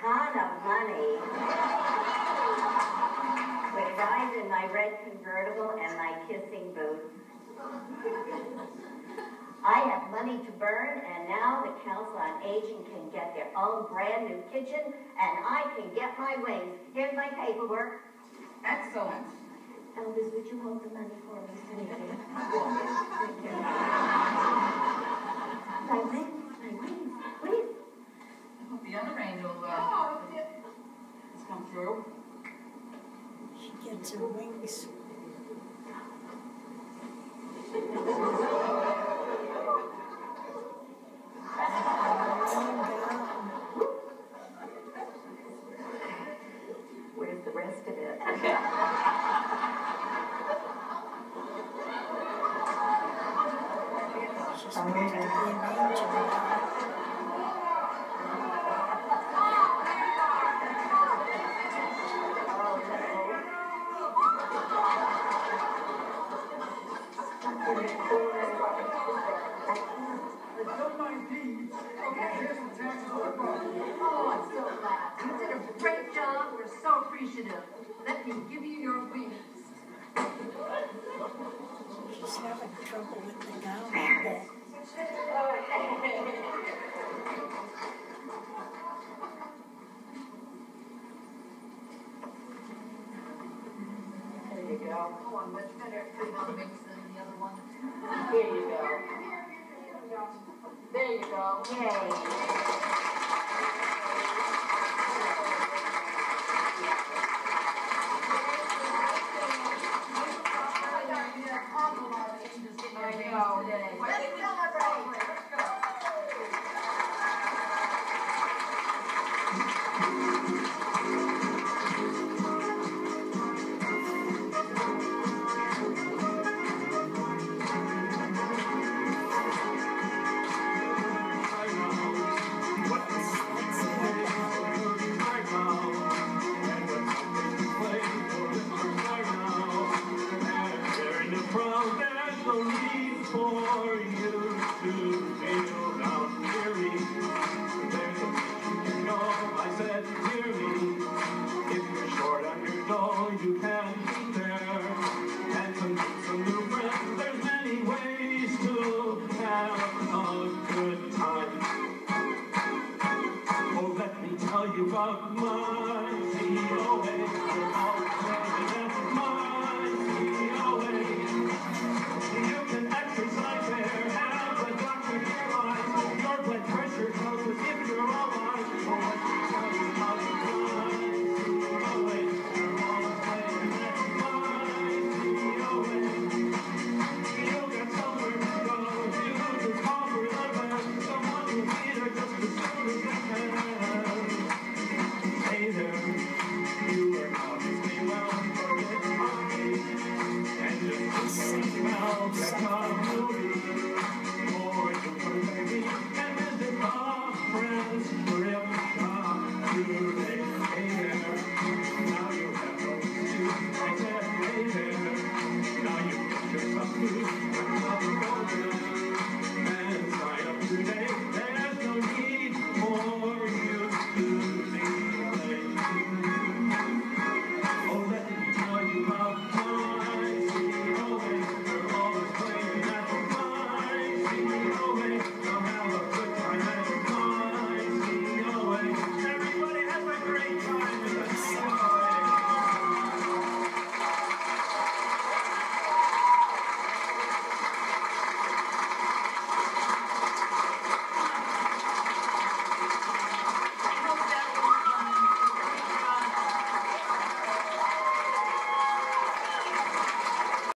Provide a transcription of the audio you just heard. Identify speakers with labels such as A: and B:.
A: ton of money. With rides in my red convertible and my kissing booth. I have money to burn, and now the Council on Aging can get their own brand new kitchen, and I can get my wings. Here's my paperwork.
B: Excellent.
A: Elvis, would you hold the money for me, please? My wings, my wings, please.
B: I hope the other angel, uh,
C: She gets her wings.
A: Where's the rest of it?
C: She's supposed to be an angel.
D: Let me give you your wings.
C: She's having trouble with the gown.
A: You go.
D: Oh, much better at putting
A: Here you go. There you go. Yay.
D: You hang around me. There's no need to know I said near me.
E: If you're short on your dough, you can be there and some, some new friends. There's many ways to have a good time. Oh, let me tell you about my.